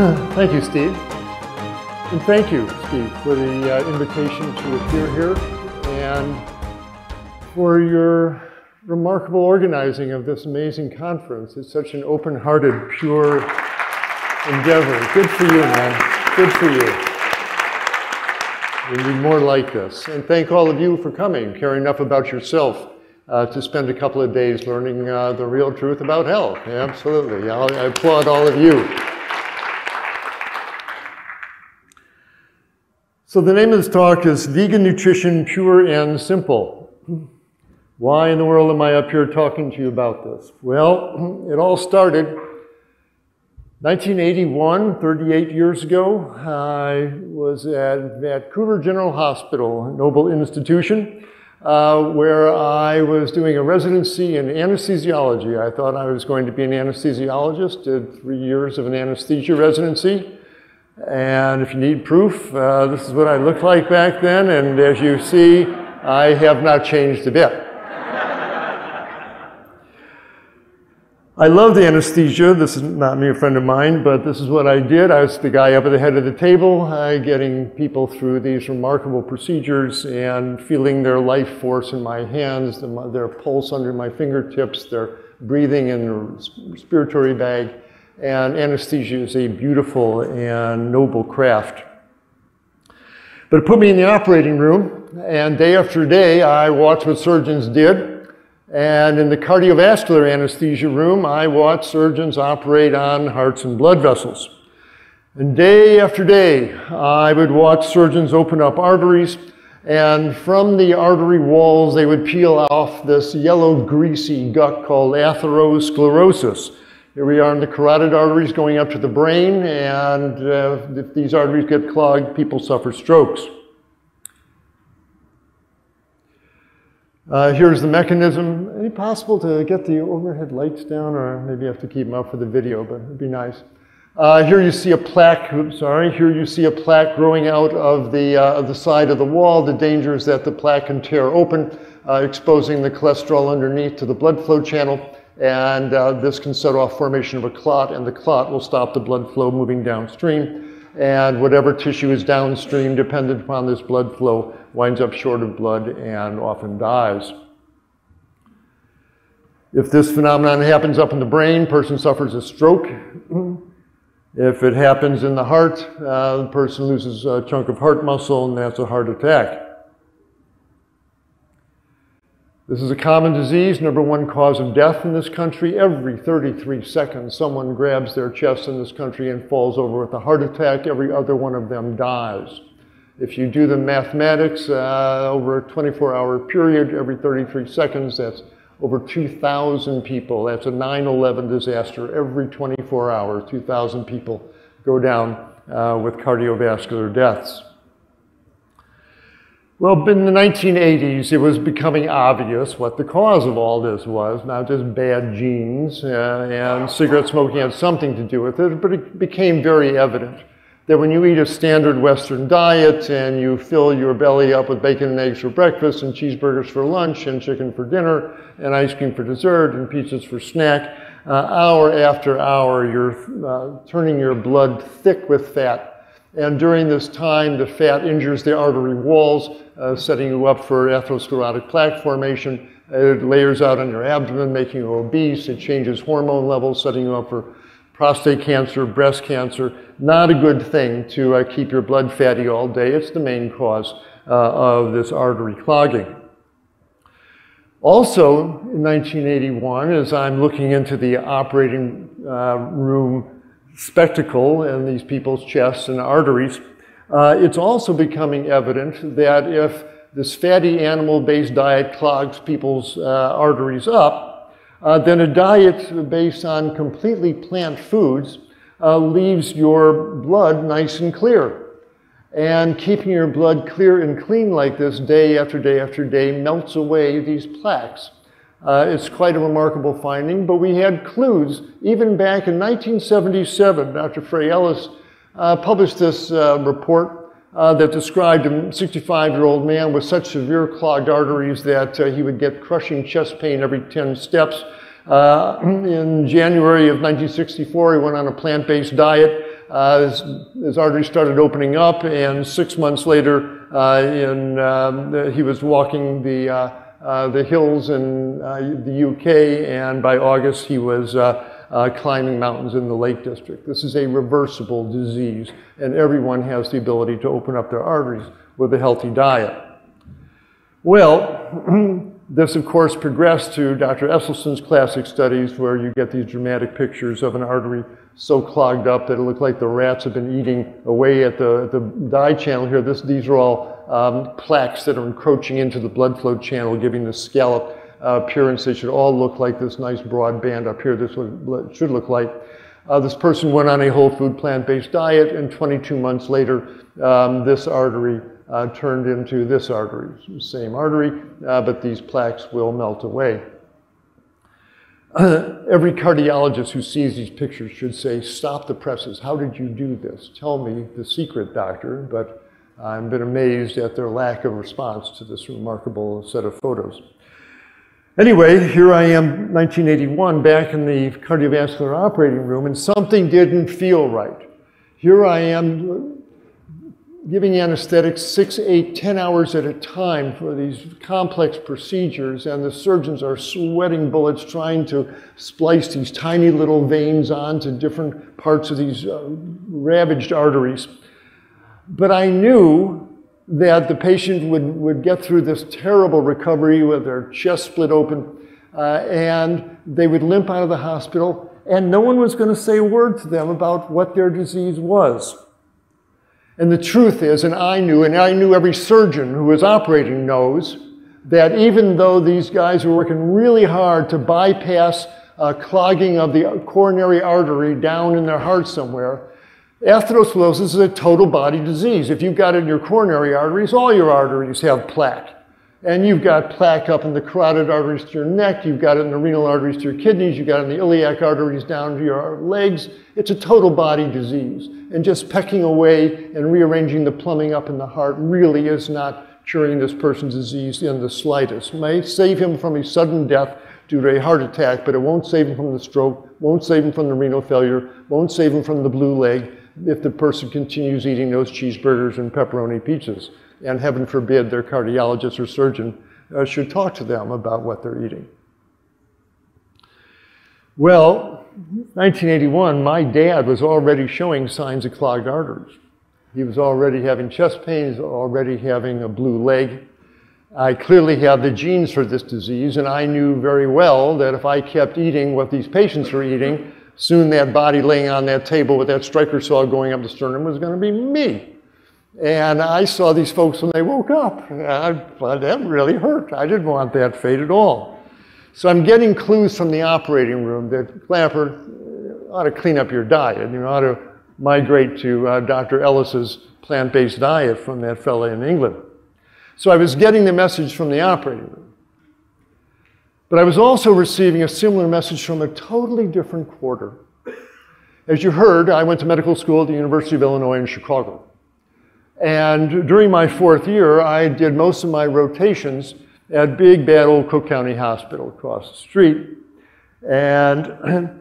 Thank you, Steve. And thank you, Steve, for the uh, invitation to appear here and for your remarkable organizing of this amazing conference. It's such an open-hearted, pure endeavor. Good for you, man. Good for you. We need more like this. And thank all of you for coming, caring enough about yourself uh, to spend a couple of days learning uh, the real truth about health. Absolutely. I'll, I applaud all of you. So the name of this talk is Vegan Nutrition Pure and Simple. Why in the world am I up here talking to you about this? Well, it all started 1981, 38 years ago. I was at Vancouver General Hospital, a noble institution, uh, where I was doing a residency in anesthesiology. I thought I was going to be an anesthesiologist, did three years of an anesthesia residency. And if you need proof, uh, this is what I looked like back then. And as you see, I have not changed a bit. I loved anesthesia. This is not me, a friend of mine, but this is what I did. I was the guy up at the head of the table, uh, getting people through these remarkable procedures and feeling their life force in my hands, their pulse under my fingertips, their breathing in the respiratory bag. And anesthesia is a beautiful and noble craft. But it put me in the operating room, and day after day, I watched what surgeons did. And in the cardiovascular anesthesia room, I watched surgeons operate on hearts and blood vessels. And day after day, I would watch surgeons open up arteries, and from the artery walls, they would peel off this yellow, greasy gut called atherosclerosis. Here we are in the carotid arteries going up to the brain, and uh, if these arteries get clogged, people suffer strokes. Uh, here's the mechanism. Any possible to get the overhead lights down, or maybe I have to keep them up for the video, but it'd be nice. Uh, here you see a plaque, oops, sorry, here you see a plaque growing out of the, uh, the side of the wall. The danger is that the plaque can tear open, uh, exposing the cholesterol underneath to the blood flow channel and uh, this can set off formation of a clot, and the clot will stop the blood flow moving downstream. And whatever tissue is downstream, dependent upon this blood flow, winds up short of blood and often dies. If this phenomenon happens up in the brain, person suffers a stroke. If it happens in the heart, uh, the person loses a chunk of heart muscle, and that's a heart attack. This is a common disease, number one cause of death in this country. Every 33 seconds, someone grabs their chest in this country and falls over with a heart attack. Every other one of them dies. If you do the mathematics uh, over a 24 hour period, every 33 seconds, that's over 2,000 people. That's a 9 11 disaster. Every 24 hours, 2,000 people go down uh, with cardiovascular deaths. Well, in the 1980s, it was becoming obvious what the cause of all this was, not just bad genes, uh, and cigarette smoking had something to do with it, but it became very evident that when you eat a standard Western diet and you fill your belly up with bacon and eggs for breakfast and cheeseburgers for lunch and chicken for dinner and ice cream for dessert and pizzas for snack, uh, hour after hour, you're uh, turning your blood thick with fat and during this time, the fat injures the artery walls, uh, setting you up for atherosclerotic plaque formation. It layers out on your abdomen, making you obese. It changes hormone levels, setting you up for prostate cancer, breast cancer. Not a good thing to uh, keep your blood fatty all day. It's the main cause uh, of this artery clogging. Also, in 1981, as I'm looking into the operating uh, room spectacle in these people's chests and arteries, uh, it's also becoming evident that if this fatty animal-based diet clogs people's uh, arteries up, uh, then a diet based on completely plant foods uh, leaves your blood nice and clear. And keeping your blood clear and clean like this day after day after day melts away these plaques. Uh, it's quite a remarkable finding, but we had clues even back in 1977. Dr. Frey Ellis uh, published this uh, report uh, that described a 65 year old man with such severe clogged arteries that uh, he would get crushing chest pain every 10 steps. Uh, in January of 1964, he went on a plant based diet. his, his artery started opening up, and six months later, in, um, he was walking the, uh, uh, the hills in uh, the UK, and by August, he was climbing mountains in the Lake District. This is a reversible disease, and everyone has the ability to open up their arteries with a healthy diet. Well, This, of course, progressed to Dr. Esselstyn's classic studies where you get these dramatic pictures of an artery so clogged up that it looked like the rats have been eating away at the, the dye channel here. This, these are all um, plaques that are encroaching into the blood flow channel, giving the scallop uh, appearance. They should all look like this nice broad band up here. This should look like. Uh, this person went on a whole food plant-based diet, and 22 months later, um, this artery uh, turned into this artery. Same artery, uh, but these plaques will melt away. Every cardiologist who sees these pictures should say, stop the presses. How did you do this? Tell me the secret, doctor. But I've been amazed at their lack of response to this remarkable set of photos. Anyway, here I am, 1981, back in the cardiovascular operating room, and something didn't feel right. Here I am giving anesthetics six, eight, ten hours at a time for these complex procedures, and the surgeons are sweating bullets trying to splice these tiny little veins onto different parts of these uh, ravaged arteries. But I knew that the patient would, would get through this terrible recovery with their chest split open, uh, and they would limp out of the hospital, and no one was going to say a word to them about what their disease was. And the truth is, and I knew, and I knew every surgeon who was operating knows, that even though these guys were working really hard to bypass uh, clogging of the coronary artery down in their heart somewhere, atherosclerosis is a total body disease. If you've got it in your coronary arteries, all your arteries have plaque. And you've got plaque up in the carotid arteries to your neck, you've got it in the renal arteries to your kidneys, you've got it in the iliac arteries down to your legs. It's a total body disease. And just pecking away and rearranging the plumbing up in the heart really is not curing this person's disease in the slightest. It may save him from a sudden death due to a heart attack, but it won't save him from the stroke, won't save him from the renal failure, won't save him from the blue leg if the person continues eating those cheeseburgers and pepperoni pizzas and heaven forbid their cardiologist or surgeon uh, should talk to them about what they're eating. Well, 1981, my dad was already showing signs of clogged arteries. He was already having chest pains, already having a blue leg. I clearly had the genes for this disease, and I knew very well that if I kept eating what these patients were eating, soon that body laying on that table with that Stryker saw going up the sternum was going to be me. And I saw these folks when they woke up. I, that really hurt. I didn't want that fate at all. So I'm getting clues from the operating room that Klaper ought to clean up your diet. You ought to migrate to uh, Dr. Ellis's plant-based diet from that fellow in England. So I was getting the message from the operating room. But I was also receiving a similar message from a totally different quarter. As you heard, I went to medical school at the University of Illinois in Chicago. And during my fourth year, I did most of my rotations at big, bad old Cook County Hospital across the street. And,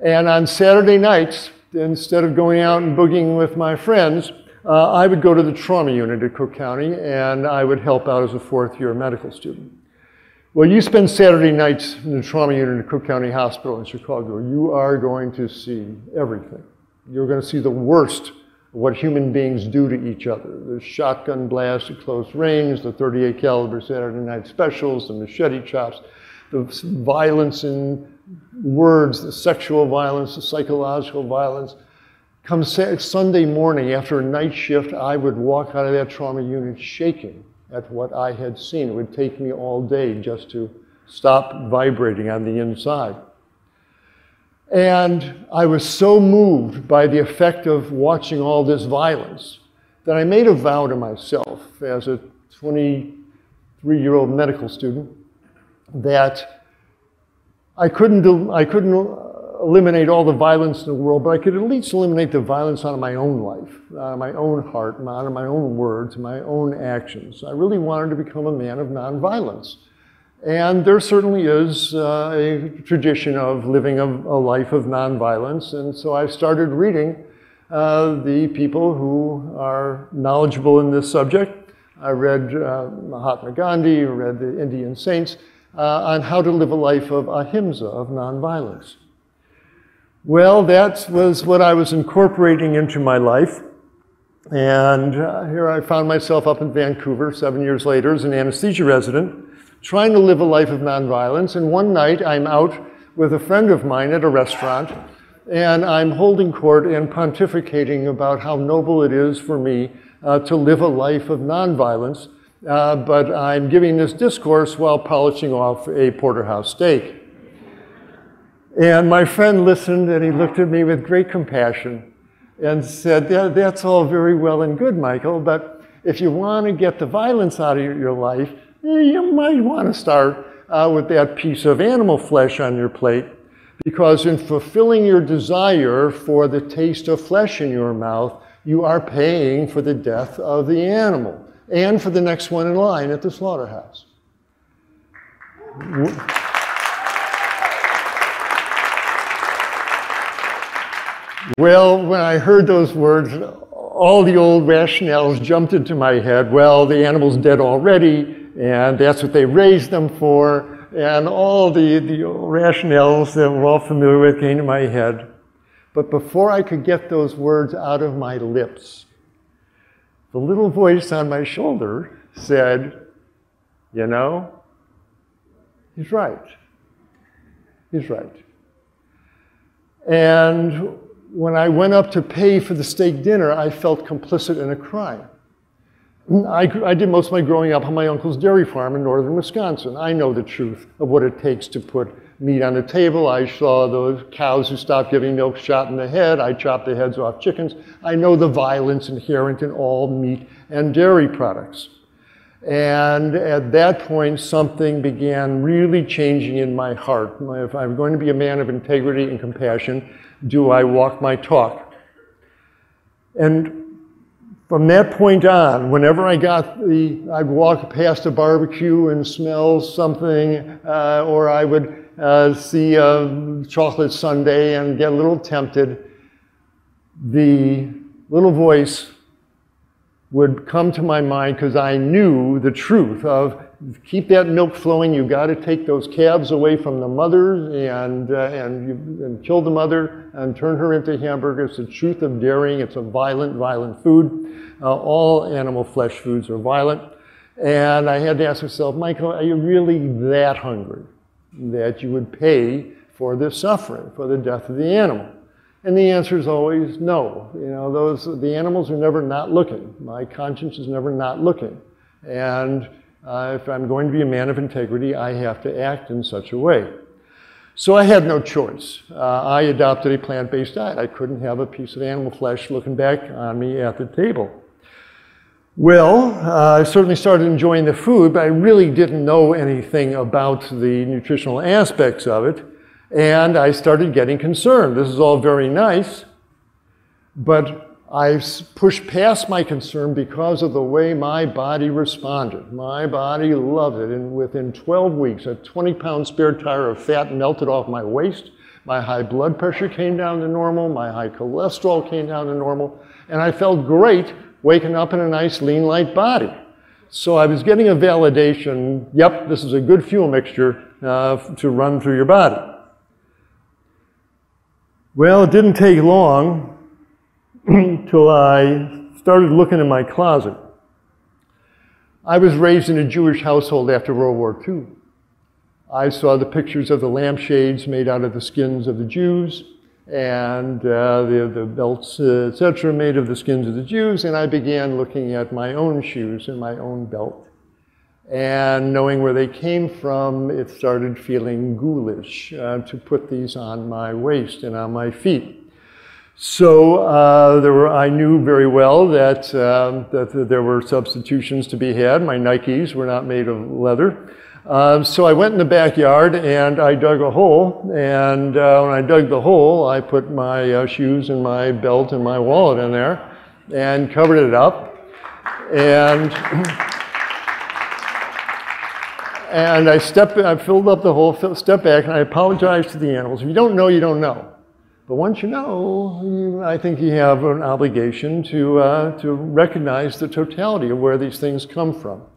and on Saturday nights, instead of going out and boogieing with my friends, uh, I would go to the trauma unit at Cook County and I would help out as a fourth year medical student. Well, you spend Saturday nights in the trauma unit at Cook County Hospital in Chicago, you are going to see everything. You're going to see the worst what human beings do to each other. The shotgun blasts at close range, the 38 caliber Saturday night specials, the machete chops, the violence in words, the sexual violence, the psychological violence. Come Sunday morning after a night shift, I would walk out of that trauma unit shaking at what I had seen. It would take me all day just to stop vibrating on the inside. And I was so moved by the effect of watching all this violence that I made a vow to myself as a 23 year old medical student that I couldn't, I couldn't eliminate all the violence in the world, but I could at least eliminate the violence out of my own life, out of my own heart, out of my own words, my own actions. I really wanted to become a man of nonviolence. And there certainly is uh, a tradition of living a, a, life of nonviolence. And so I started reading uh, the people who are knowledgeable in this subject. I read uh, Mahatma Gandhi, read the Indian saints uh, on how to live a life of ahimsa, of nonviolence. Well, that was what I was incorporating into my life. And uh, here I found myself up in Vancouver seven years later as an anesthesia resident, trying to live a life of nonviolence. And one night I'm out with a friend of mine at a restaurant, and I'm holding court and pontificating about how noble it is for me uh, to live a life of nonviolence. Uh, but I'm giving this discourse while polishing off a porterhouse steak. And my friend listened and he looked at me with great compassion and said, yeah, That's all very well and good, Michael, but if you want to get the violence out of your life, you might want to start uh, with that piece of animal flesh on your plate. Because in fulfilling your desire for the taste of flesh in your mouth, you are paying for the death of the animal and for the next one in line at the slaughterhouse. Well, when I heard those words, all the old rationales jumped into my head. Well, the animal's dead already, and that's what they raised them for. And all the, the rationales that we're all familiar with came to my head. But before I could get those words out of my lips, the little voice on my shoulder said, You know, he's right. He's right. And when I went up to pay for the steak dinner, I felt complicit in a crime. I, I, did most of my growing up on my uncle's dairy farm in northern Wisconsin. I know the truth of what it takes to put meat on the table. I saw those cows who stopped giving milk shot in the head. I chopped the heads off chickens. I know the violence inherent in all meat and dairy products. And at that point, something began really changing in my heart. If I'm going to be a man of integrity and compassion, do I walk my talk? And from that point on, whenever I got the, I'd walk past a barbecue and smell something, uh, or I would uh, see a chocolate sundae and get a little tempted, the little voice would come to my mind because I knew the truth of keep that milk flowing. You got to take those calves away from the mothers and, uh, and, you, and kill the mother and turn her into hamburgers. The truth of dairying, it's a violent, violent food. Uh, all animal flesh foods are violent. And I had to ask myself, Michael, are you really that hungry that you would pay for this suffering, for the death of the animal? And the answer is always no. You know, those, the animals are never not looking. My conscience is never not looking. And uh, if I'm going to be a man of integrity, I have to act in such a way. So I had no choice. Uh, I adopted a plant based diet. I couldn't have a piece of animal flesh looking back on me at the table. Well, uh, I certainly started enjoying the food, but I really didn't know anything about the nutritional aspects of it. And I started getting concerned. This is all very nice, but I pushed past my concern because of the way my body responded. My body loved it, and within 12 weeks, a 20 pound spare tire of fat melted off my waist. My high blood pressure came down to normal, my high cholesterol came down to normal, and I felt great waking up in a nice, lean, light body. So I was getting a validation yep, this is a good fuel mixture uh, to run through your body. Well, it didn't take long till I started looking in my closet. I was raised in a Jewish household after World War II. I saw the pictures of the lampshades made out of the skins of the Jews and uh, the, the belts, uh, etc., made of the skins of the Jews, and I began looking at my own shoes and my own belt. And knowing where they came from, it started feeling ghoulish uh, to put these on my waist and on my feet. So uh, there were, I knew very well that, um, that there were substitutions to be had. My Nikes were not made of leather. Uh, so I went in the backyard and I dug a hole. And uh, when I dug the hole, I put my uh, shoes and my belt and my wallet in there and covered it up. And And I stepped, I filled up the hole, stepped back, and I apologized to the animals. If you don't know, you don't know. But once you know, you- I think you have an obligation to, uh, to recognize the totality of where these things come from.